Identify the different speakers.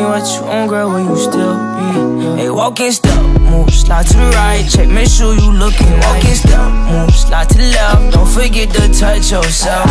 Speaker 1: me what you want, girl, will you still be? Hey, walking step, move, slide to the right, check, make sure you looking. Walking step, move, slide to the left, don't forget to touch yourself.